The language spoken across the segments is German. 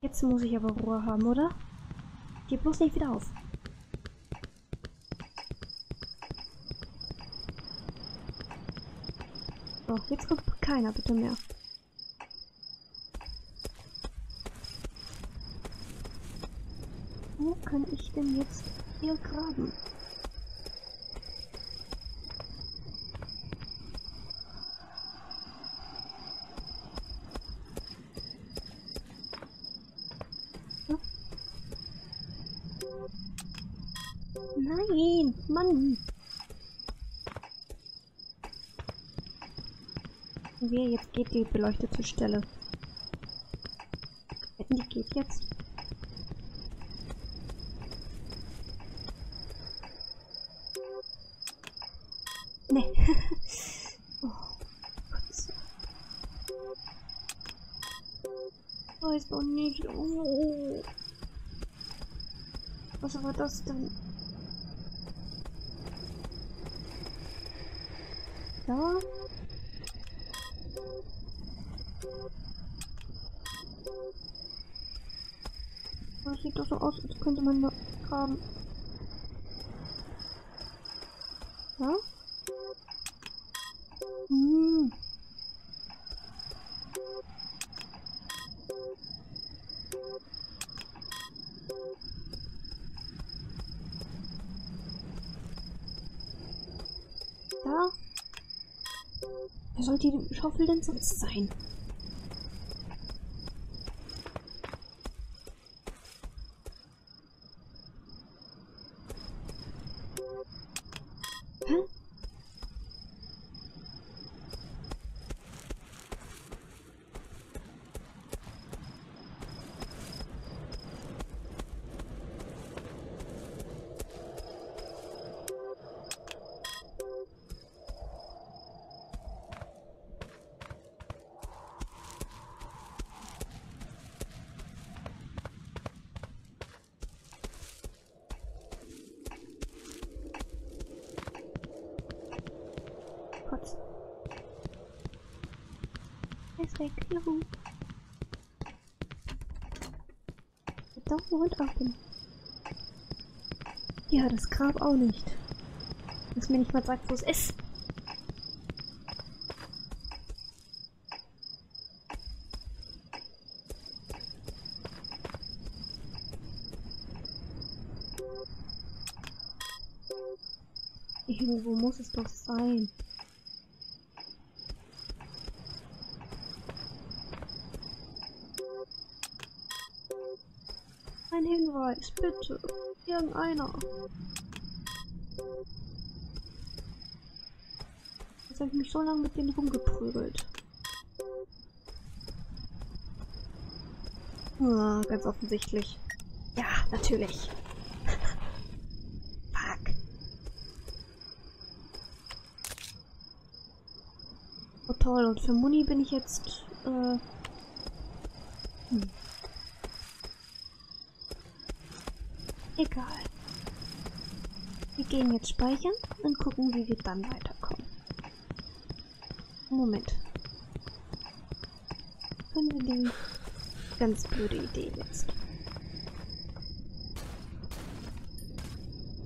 Jetzt muss ich aber Ruhe haben, oder? Geh bloß nicht wieder auf. So, jetzt kommt keiner bitte mehr. Wo kann ich denn jetzt hier graben? Ja. Nein, Mann. Okay, jetzt geht die beleuchtete Stelle. Die geht jetzt. Nee. oh, Gott. Weiß noch nicht. Oh. Was war das denn? Da? Das sieht doch so aus, als könnte man da graben. Ja? Hm. Da? Wer soll die Schaufel denn sonst sein? Hä? Gott. Er. Juhu. Daumen und Atem. Ja, das Grab auch nicht. Dass mir nicht mal sagt, wo es ist. Irgendwo muss es doch sein. Ein Hinweis, bitte. Irgendeiner. Jetzt habe ich mich so lange mit denen rumgeprügelt. Ah, ganz offensichtlich. Ja, natürlich. Fuck. Oh toll, und für Muni bin ich jetzt, äh... Hm. Egal. Wir gehen jetzt speichern und gucken, wie wir dann weiterkommen. Moment. Können wir die ganz blöde Idee jetzt.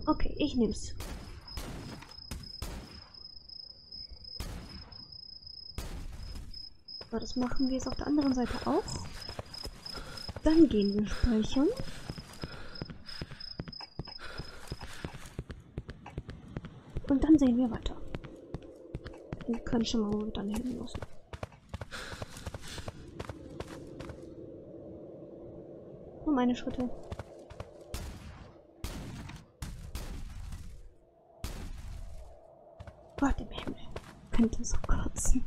Okay, ich nehm's. So, das machen wir jetzt auf der anderen Seite auch. Dann gehen wir speichern. Und dann sehen wir weiter. Wir können schon mal, wo wir dann hin müssen. Nur meine Schritte. Gott im Himmel. Könnte so kotzen.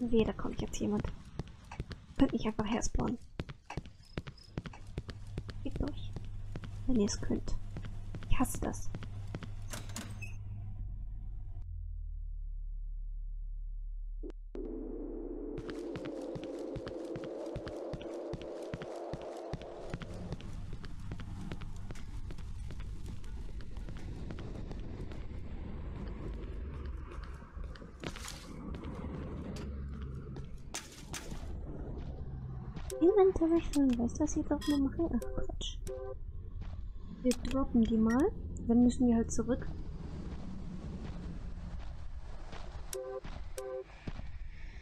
Weh, da kommt jetzt jemand. Könnt nicht einfach herspawnen. wenn ihr es könnt. Ich hasse das. Inventory 5, weißt du, was ich doch nur mache? Ach Quatsch. Wir droppen die mal. Dann müssen wir halt zurück.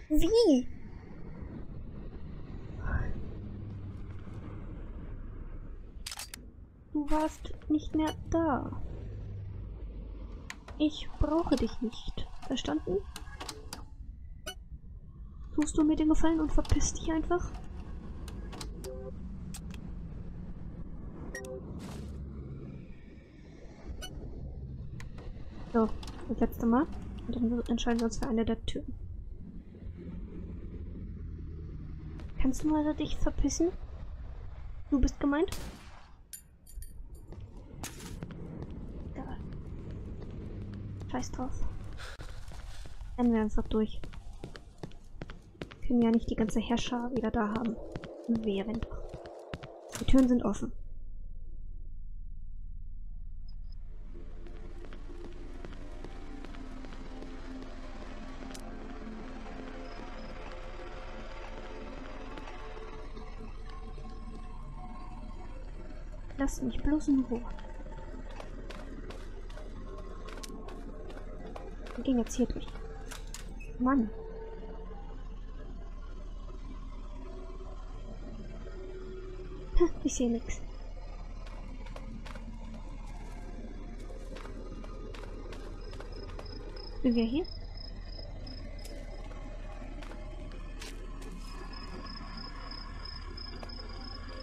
Wie? Du warst nicht mehr da. Ich brauche dich nicht. Verstanden? Tust du mir den Gefallen und verpiss dich einfach? So, das letzte Mal. Und dann entscheiden wir uns für eine der Türen. Kannst du mal dich verpissen? Du bist gemeint? Egal. Scheiß drauf. Rennen wir einfach durch. Wir können ja nicht die ganze Herrscher wieder da haben. Doch. Die Türen sind offen. Lass mich bloß in Ruhe. Wir gehen jetzt hier durch. Mann. Ich sehe nichts. Sind wir hier?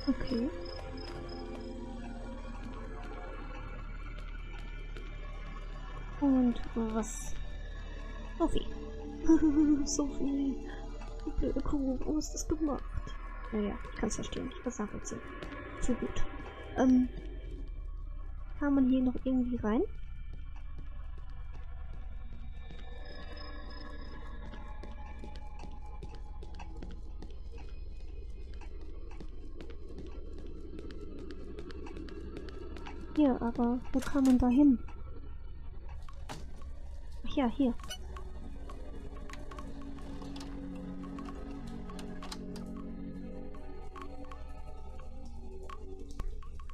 Okay. Und was? Sophie. Sophie. Blöde Kuh, hast du das gemacht? Naja, ich kann es verstehen. Es nachvollziehen. Zu gut. Ähm. Kann man hier noch irgendwie rein? Hier, aber wo kann man da hin? Ja, hier.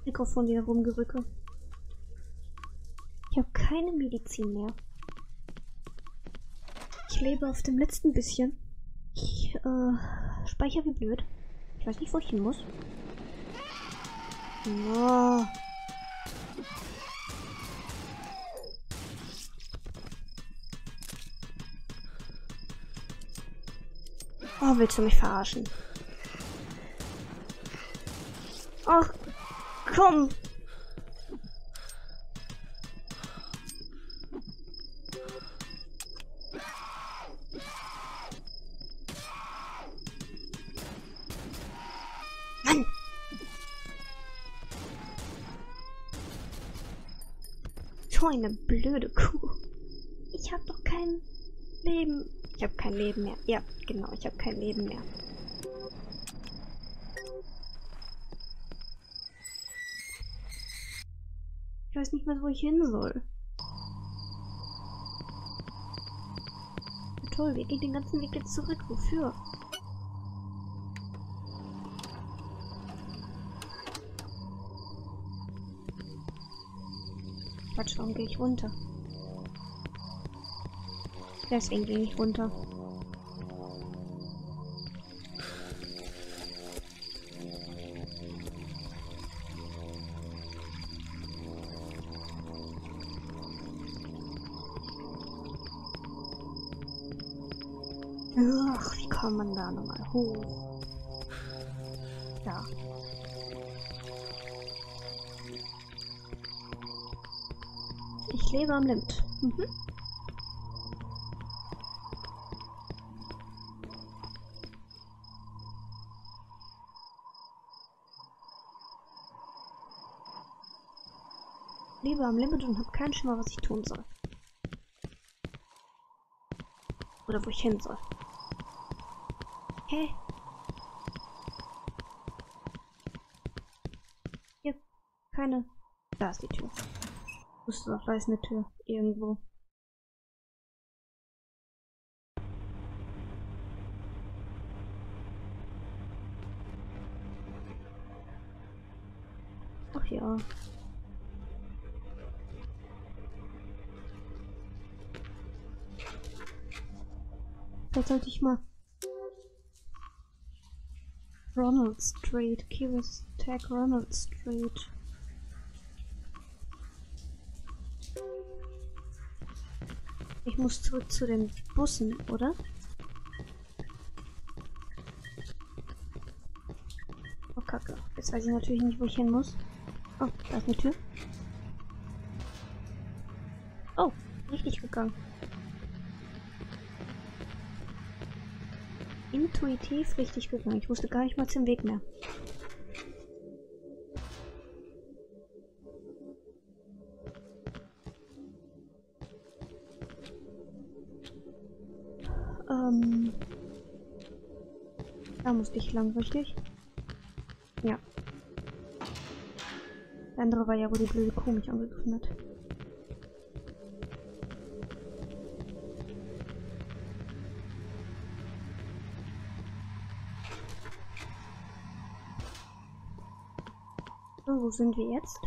Mikrofon wieder rumgerücke. Ich habe keine Medizin mehr. Ich lebe auf dem letzten bisschen. Ich äh, speichere wie blöd. Ich weiß nicht, wo ich hin muss. Oh. Oh, willst du mich verarschen? Ach, komm. So eine blöde Kuh. Ich hab doch kein Leben. Ich hab kein Leben mehr. Ja, genau, ich hab kein Leben mehr. Ich weiß nicht mehr, wo ich hin soll. Toll, wir gehen den ganzen Weg jetzt zurück. Wofür? Quatsch, warum gehe ich runter? Deswegen gehe ich runter. Ach, wie kommt man da nochmal hoch? Ja. Ich lebe am Limit. Mhm. Lebe am Limit und habe keinen Schimmer, was ich tun soll. Oder wo ich hin soll. Hä? Hier, keine. Da ist die Tür. Wusste doch, da ist eine Tür. Irgendwo. Vielleicht sollte ich mal Ronald Street, Kyrus Tag Ronald Street. Ich muss zurück zu den Bussen, oder? Oh, Kacke. Jetzt weiß ich natürlich nicht, wo ich hin muss. Oh, da ist eine Tür. Oh, richtig gegangen. Intuitiv richtig gegangen. Ich wusste gar nicht mal zum Weg mehr. Ähm. Da musste ich lang, richtig? Ja. Der andere war ja, wo die blöde Kuh mich angegriffen hat. Wo sind wir jetzt?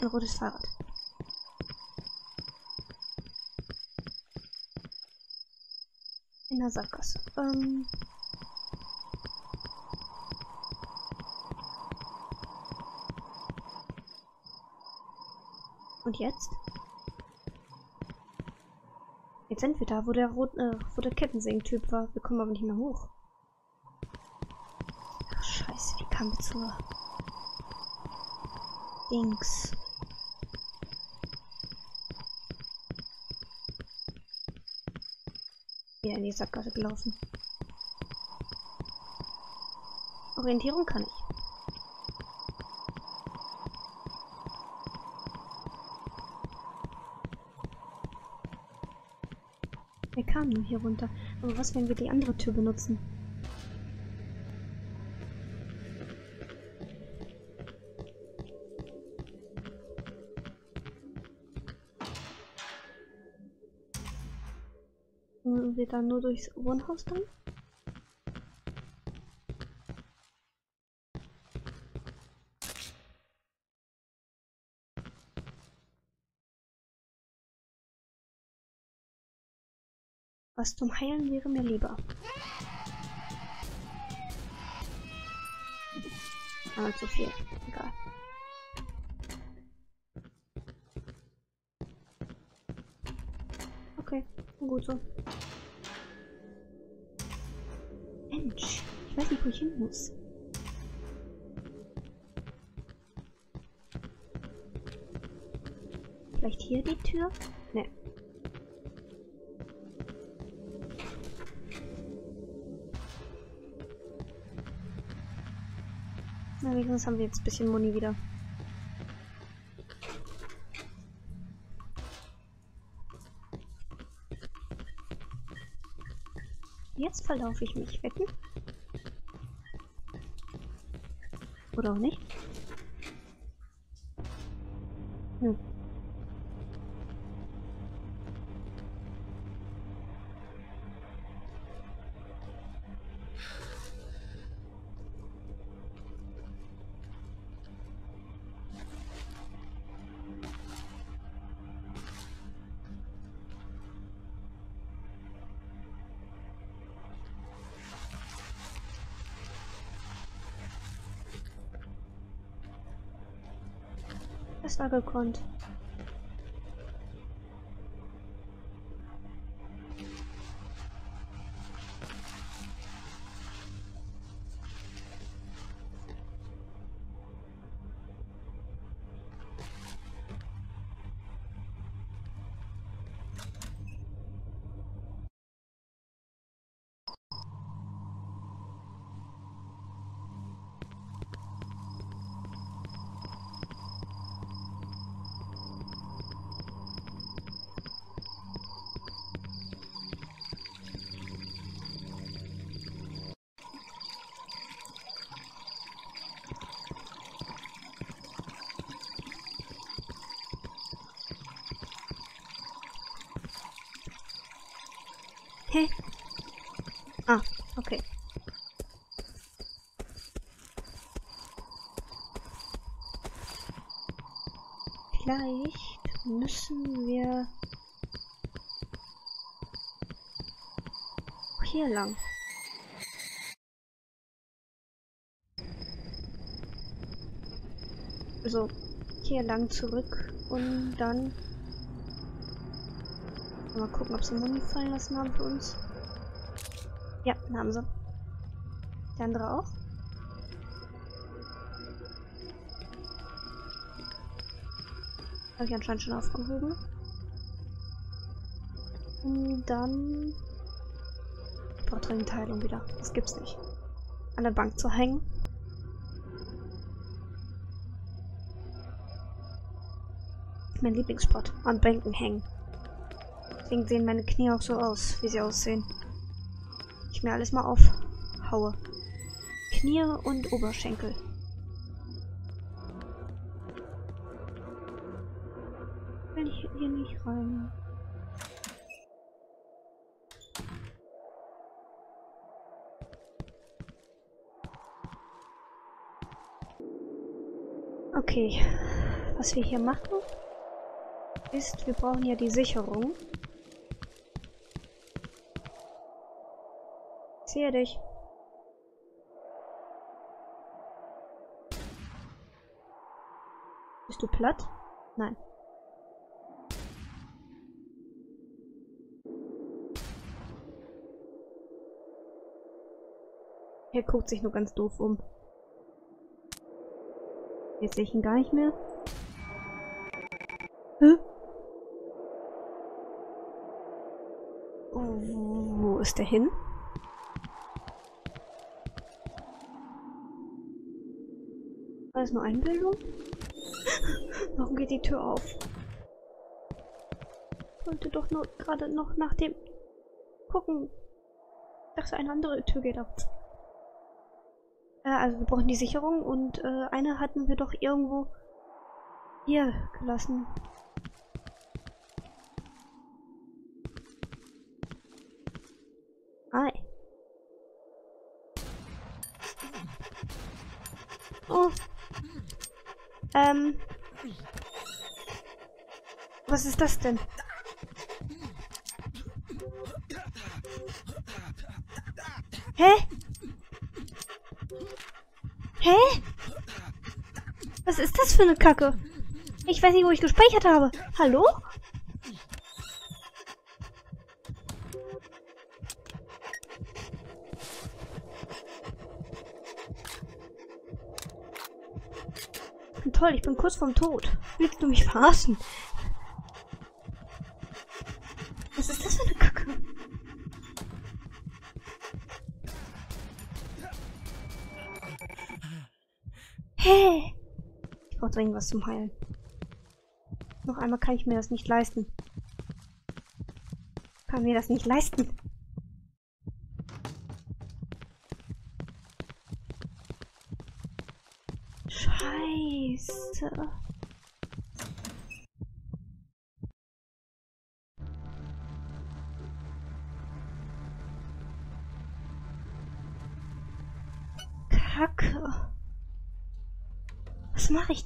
Ein rotes Fahrrad. In der Sackgasse. Ähm. Und jetzt? Jetzt sind wir da, wo der Rot, äh, Kettensägen-Typ war. Wir kommen aber nicht mehr hoch. Ach, scheiße, wie kamen wir zur Dings? Ja, in die Sackgasse gelaufen. Orientierung kann ich. Wir kamen nur hier runter. Aber was, wenn wir die andere Tür benutzen? Und wir dann nur durchs Wohnhaus dann? Was zum Heilen wäre mir lieber. Ah, zu viel. Egal. Okay, gut so. Mensch, ich weiß nicht, wo ich hin muss. Vielleicht hier die Tür? Ne. Wenigstens haben wir jetzt ein bisschen Muni wieder. Jetzt verlaufe ich mich. Wetten? Oder auch nicht? War gekonnt. Hä? Ah, okay. Vielleicht müssen wir hier lang. Also hier lang zurück und dann mal gucken, ob sie Muni fallen lassen haben für uns. Ja, haben sie. Der andere auch? Habe ich anscheinend schon aufgehoben. Und dann... Teilung wieder. Das gibt's nicht. An der Bank zu hängen. Mein Lieblingsspot. An Bänken hängen. Deswegen sehen meine Knie auch so aus, wie sie aussehen. Ich mir alles mal aufhaue. Knie und Oberschenkel. Will ich hier nicht rein. Okay, was wir hier machen, ist, wir brauchen ja die Sicherung. Sehe dich. Bist du platt? Nein. Er guckt sich nur ganz doof um. Jetzt sehe ich ihn gar nicht mehr. Hä? Oh, wo ist der hin? Das nur Einbildung? Warum geht die Tür auf? Ich wollte doch nur gerade noch nach dem gucken. Ich dachte, eine andere Tür geht auf. Äh, also wir brauchen die Sicherung und äh, eine hatten wir doch irgendwo hier gelassen. Hi. Oh. Ähm. Was ist das denn? Hä? Hä? Was ist das für eine Kacke? Ich weiß nicht, wo ich gespeichert habe. Hallo? Toll, ich bin kurz vorm Tod. Willst du mich verarschen? Was ist das für eine Kacke? Hey! Ich brauche dringend was zum Heilen. Noch einmal kann ich mir das nicht leisten. Kann mir das nicht leisten.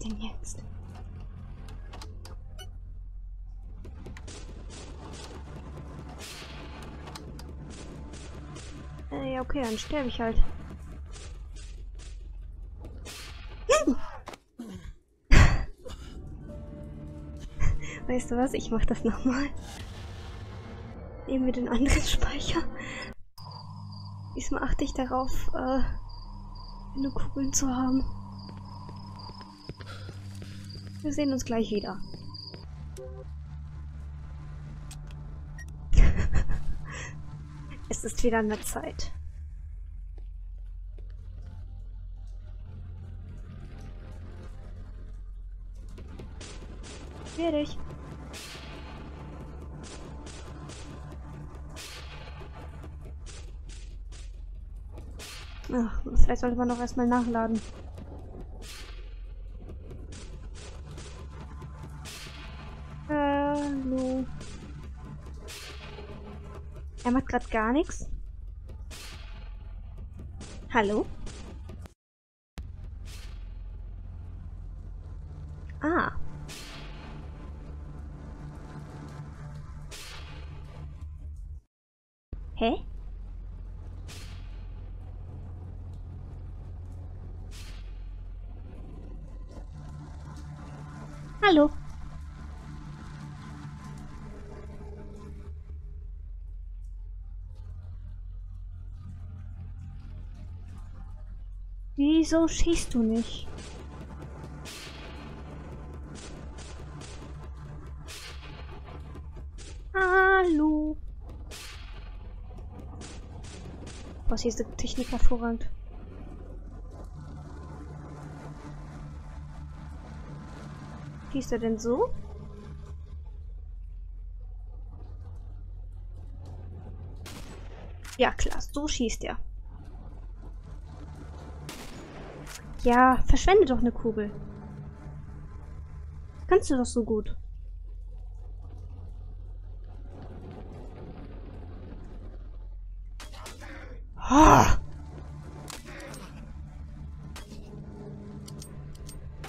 Denn jetzt? Äh, ja, okay, dann sterbe ich halt. Weißt du was? Ich mach das nochmal. Nehmen wir den anderen Speicher. Diesmal achte ich darauf, äh, eine Kugeln zu haben. Wir sehen uns gleich wieder. es ist wieder eine Zeit. Fertig. Ach, vielleicht sollte man doch erstmal nachladen. Gerade gar nichts. Hallo? Ah. Hä? Hallo. Wieso schießt du nicht? Hallo. Was ist die Technik hervorragend. Schießt er denn so? Ja, klar, so schießt er. Ja, verschwende doch eine Kugel. Kannst du doch so gut. Oh.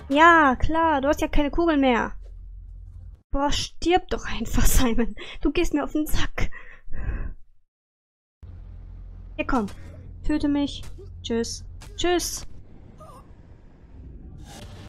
Ja, klar, du hast ja keine Kugel mehr. Boah, stirb doch einfach, Simon. Du gehst mir auf den Sack. Ja, komm. Töte mich. Tschüss. Tschüss.